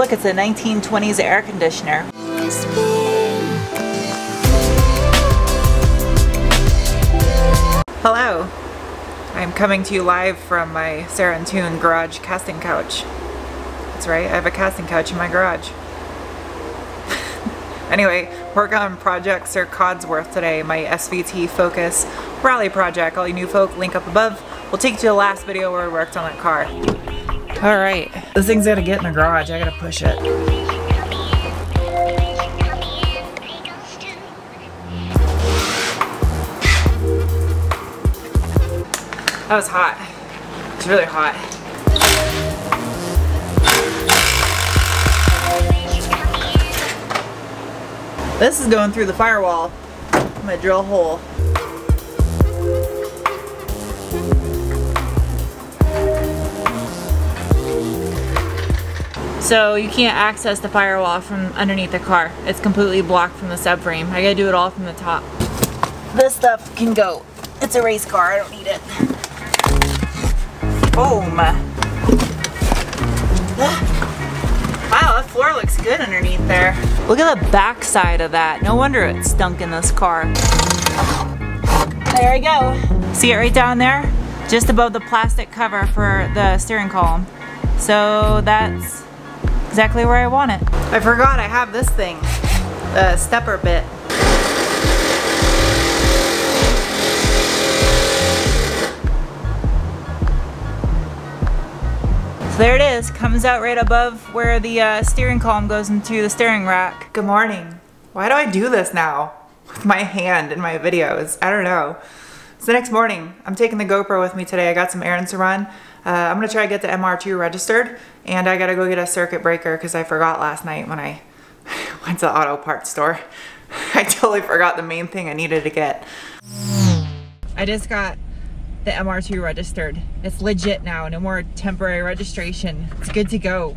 Look, it's a 1920s air conditioner. Hello. I'm coming to you live from my Sarah-n-Tuned garage casting couch. That's right, I have a casting couch in my garage. anyway, work on Project Sir Codsworth today, my SVT Focus Rally project. All you new folk, link up above. We'll take you to the last video where we worked on that car. Alright, this thing's gotta get in the garage, I gotta push it. That was hot. It's really hot. This is going through the firewall. I'm gonna drill a hole. So you can't access the firewall from underneath the car. It's completely blocked from the subframe. I gotta do it all from the top. This stuff can go. It's a race car, I don't need it. Boom. Ah. Wow, that floor looks good underneath there. Look at the back side of that. No wonder it stunk in this car. There we go. See it right down there? Just above the plastic cover for the steering column. So that's exactly where I want it. I forgot I have this thing, the stepper bit. So there it is, comes out right above where the uh, steering column goes into the steering rack. Good morning. Why do I do this now? With my hand in my videos, I don't know. So the next morning, I'm taking the GoPro with me today. I got some errands to run. Uh, I'm gonna try to get the MR2 registered and I gotta go get a circuit breaker because I forgot last night when I went to the auto parts store. I totally forgot the main thing I needed to get. I just got the MR2 registered. It's legit now, no more temporary registration. It's good to go.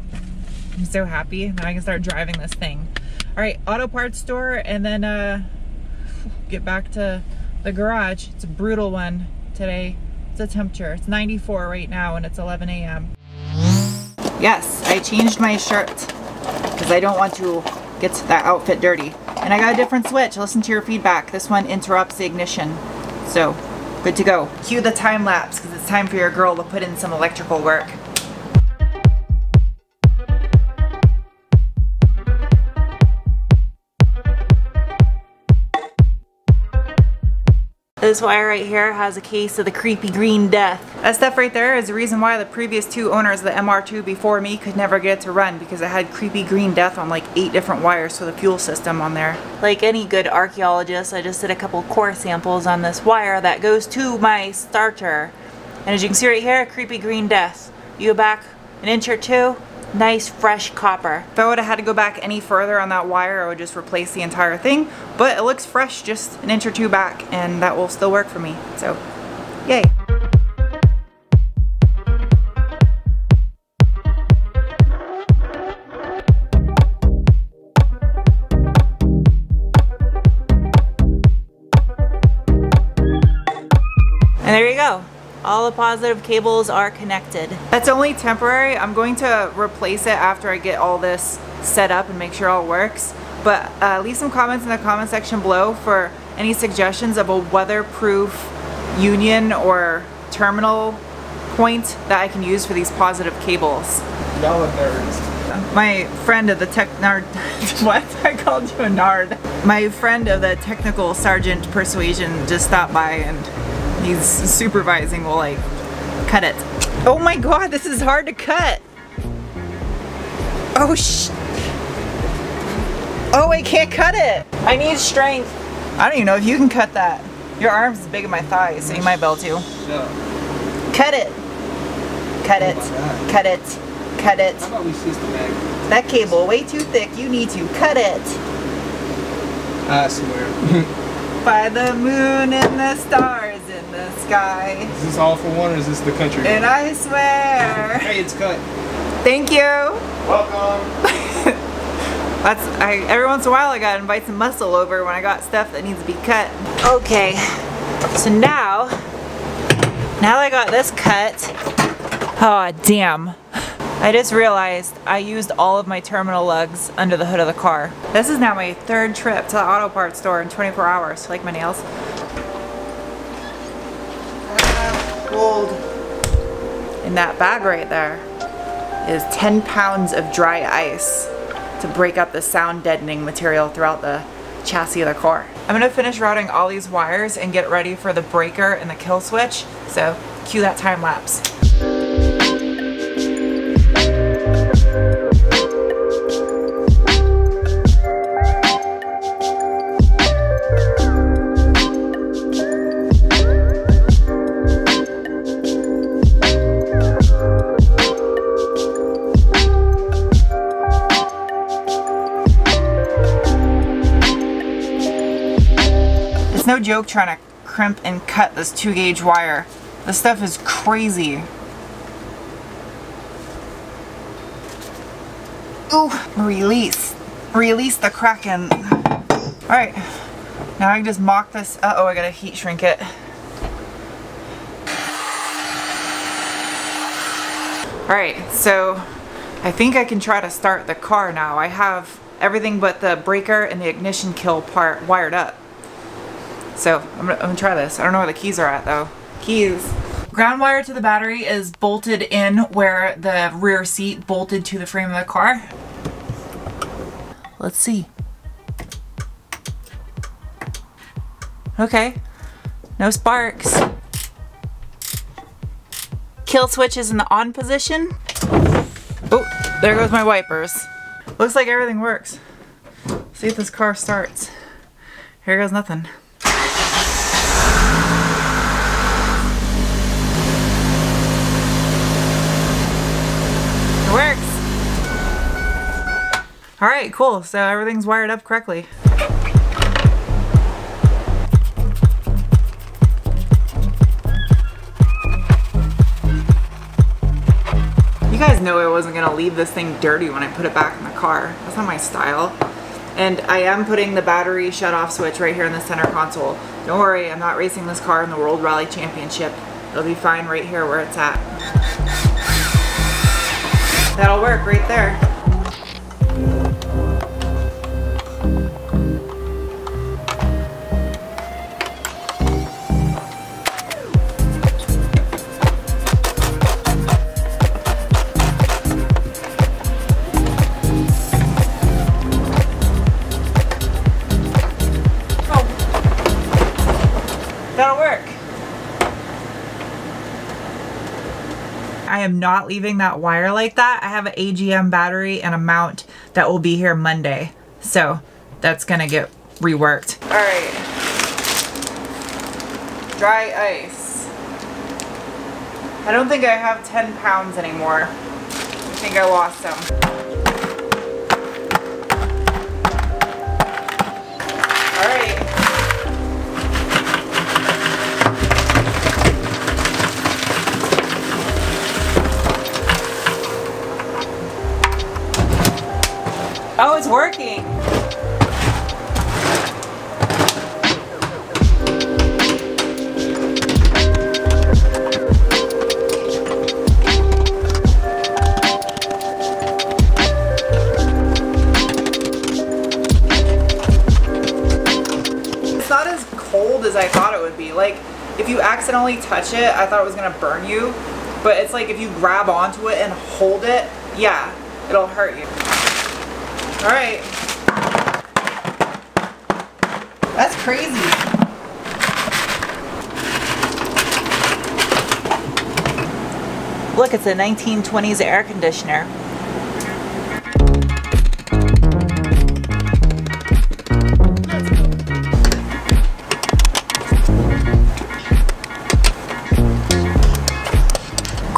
I'm so happy. Now I can start driving this thing. All right, auto parts store and then uh, get back to the garage. It's a brutal one today the temperature. It's 94 right now and it's 11 a.m. Yes, I changed my shirt because I don't want to get that outfit dirty. And I got a different switch. Listen to your feedback. This one interrupts the ignition. So, good to go. Cue the time lapse because it's time for your girl to put in some electrical work. This wire right here has a case of the creepy green death. That stuff right there is the reason why the previous two owners of the MR2 before me could never get it to run because it had creepy green death on like eight different wires for the fuel system on there. Like any good archaeologist, I just did a couple core samples on this wire that goes to my starter. And as you can see right here, creepy green death. You go back an inch or two, nice fresh copper. If I would have had to go back any further on that wire, I would just replace the entire thing. But it looks fresh just an inch or two back and that will still work for me. So, yay. And there you go. All the positive cables are connected. That's only temporary. I'm going to replace it after I get all this set up and make sure all works. But uh, leave some comments in the comment section below for any suggestions of a weatherproof union or terminal point that I can use for these positive cables. Y'all are nerds. My friend of the tech nard, what? I called you a nard. My friend of the technical sergeant persuasion just stopped by and he's supervising will like cut it. Oh my god, this is hard to cut. Oh sh. Oh, I can't cut it. I need strength. I don't even know if you can cut that. Your arm's as big as my thighs, so you might be able to. No. Cut it. Cut it. Cut it. Cut it. How about we systematic? That cable way too thick. You need to cut it. I swear. By the moon and the stars sky. is this all for one or is this the country? And I swear. hey, it's cut. Thank you. Welcome. That's I every once in a while I gotta invite some muscle over when I got stuff that needs to be cut. Okay. So now now that I got this cut. Oh damn. I just realized I used all of my terminal lugs under the hood of the car. This is now my third trip to the auto parts store in 24 hours. Like my nails. Gold. In that bag right there is 10 pounds of dry ice to break up the sound deadening material throughout the chassis of the car. I'm gonna finish routing all these wires and get ready for the breaker and the kill switch. So cue that time lapse. It's no joke trying to crimp and cut this two gauge wire. This stuff is crazy. Ooh, release. Release the Kraken. Alright, now I can just mock this. Uh oh, I gotta heat shrink it. Alright, so I think I can try to start the car now. I have everything but the breaker and the ignition kill part wired up. So I'm gonna, I'm gonna try this. I don't know where the keys are at though. Keys. Ground wire to the battery is bolted in where the rear seat bolted to the frame of the car. Let's see. Okay. No sparks. Kill switch is in the on position. Oh, there goes my wipers. Looks like everything works. See if this car starts. Here goes nothing. It works. All right, cool. So everything's wired up correctly. You guys know I wasn't gonna leave this thing dirty when I put it back in the car. That's not my style. And I am putting the battery shut off switch right here in the center console. Don't worry, I'm not racing this car in the World Rally Championship. It'll be fine right here where it's at. That'll work right there. Not leaving that wire like that. I have an AGM battery and a mount that will be here Monday. So that's gonna get reworked. All right. Dry ice. I don't think I have 10 pounds anymore. I think I lost some. Oh, it's working. It's not as cold as I thought it would be. Like, if you accidentally touch it, I thought it was gonna burn you. But it's like if you grab onto it and hold it, yeah, it'll hurt you. All right. That's crazy. Look, it's a 1920s air conditioner.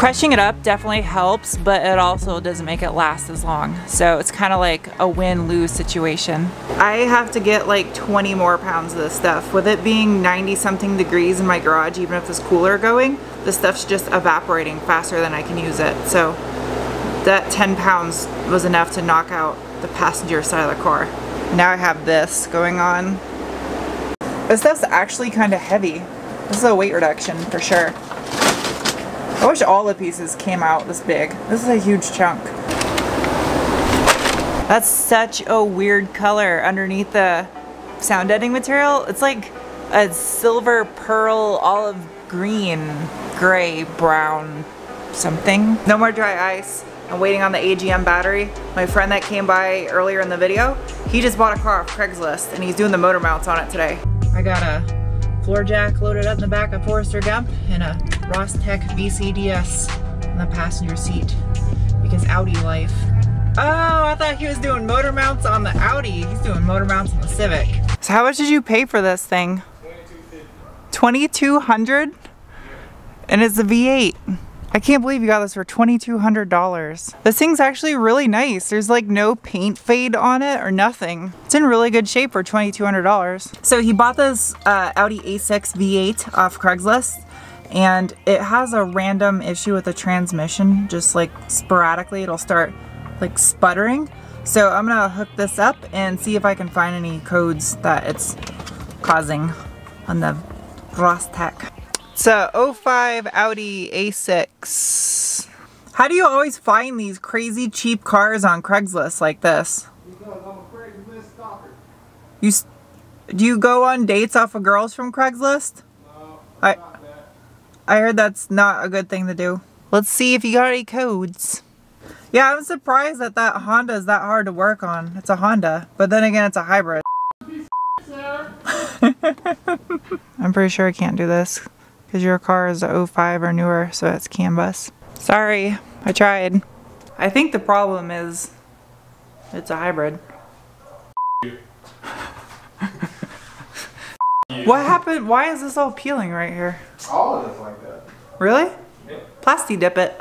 Crushing it up definitely helps, but it also doesn't make it last as long. So it's kind of like a win-lose situation. I have to get like 20 more pounds of this stuff. With it being 90 something degrees in my garage, even if there's cooler going, the stuff's just evaporating faster than I can use it. So that 10 pounds was enough to knock out the passenger side of the car. Now I have this going on. This stuff's actually kind of heavy. This is a weight reduction for sure. I wish all the pieces came out this big. This is a huge chunk. That's such a weird color underneath the sound deadening material. It's like a silver pearl olive green gray brown something. No more dry ice. I'm waiting on the AGM battery. My friend that came by earlier in the video, he just bought a car off Craigslist and he's doing the motor mounts on it today. I got a floor jack loaded up in the back of Forester Gump and a Ross-Tech VCDS in the passenger seat because Audi life. Oh, I thought he was doing motor mounts on the Audi. He's doing motor mounts on the Civic. So how much did you pay for this thing? 2200 And it's a V8. I can't believe you got this for $2,200. This thing's actually really nice. There's like no paint fade on it or nothing. It's in really good shape for $2,200. So he bought this uh, Audi A6 V8 off Craigslist and it has a random issue with the transmission. Just like sporadically it'll start like sputtering. So I'm gonna hook this up and see if I can find any codes that it's causing on the Ross-Tech. It's a 05 Audi A6. How do you always find these crazy cheap cars on Craigslist like this? Because I'm a Craigslist stalker. You do you go on dates off of girls from Craigslist? No, I. I heard that's not a good thing to do. Let's see if you got any codes. Yeah, I'm surprised that that Honda is that hard to work on. It's a Honda, but then again, it's a hybrid. I'm pretty sure I can't do this because your car is a 05 or newer, so it's CAN bus. Sorry, I tried. I think the problem is it's a hybrid. what happened? Why is this all peeling right here? All of it's like that. Really? Yeah. Plasti dip it.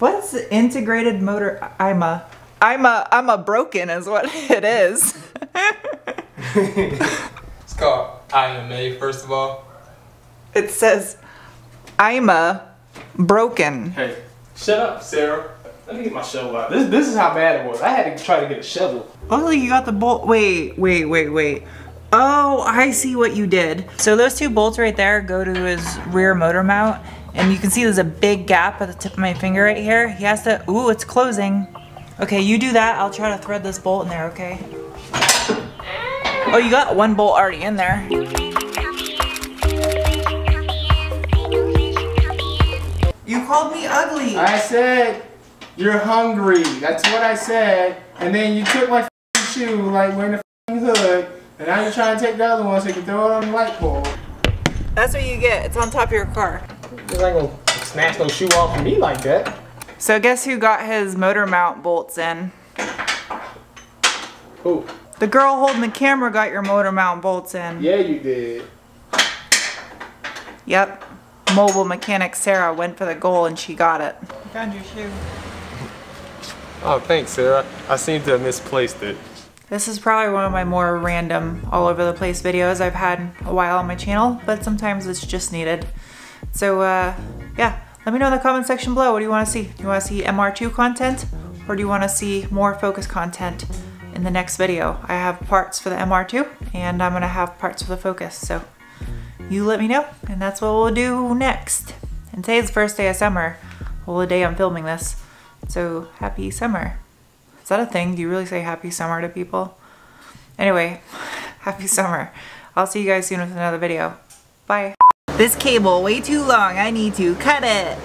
What is the integrated motor? I'm a, I'm a, I'm a broken is what it is. It's called IMA, first of all. it says, I'm a broken. Hey, shut up, Sarah. Let me get my shovel out. This this is how bad it was. I had to try to get a shovel. Like you got the bolt. Wait, wait, wait, wait. Oh, I see what you did. So those two bolts right there go to his rear motor mount. And you can see there's a big gap at the tip of my finger right here. He has to, ooh, it's closing. Okay, you do that. I'll try to thread this bolt in there, okay? Oh, you got one bolt already in there. You called me ugly. I said you're hungry. That's what I said. And then you took my f***ing shoe, like wearing the f***ing hood. And now you're trying to take the other one so you can throw it on the light pole. That's what you get. It's on top of your car. You ain't gonna snatch no shoe off of me like that. So guess who got his motor mount bolts in? Who? The girl holding the camera got your motor mount bolts in. Yeah, you did. Yep. Mobile mechanic Sarah went for the goal and she got it. I Found your shoe. Oh, thanks, Sarah. I seem to have misplaced it. This is probably one of my more random, all over the place videos I've had a while on my channel, but sometimes it's just needed. So, uh, yeah, let me know in the comment section below. What do you want to see? Do you want to see MR2 content or do you want to see more focus content in the next video? I have parts for the MR2 and I'm going to have parts for the focus. So you let me know and that's what we'll do next. And today's the first day of summer. Well, the day I'm filming this. So happy summer. Is that a thing? Do you really say happy summer to people? Anyway, happy summer. I'll see you guys soon with another video. Bye. This cable way too long. I need to cut it.